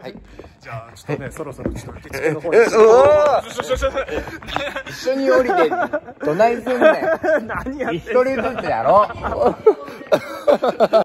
はい。じゃあちょっとねそろそろちょっと受付の方に。一緒に降りてどないすんねん。何やってん一人ずつやろ。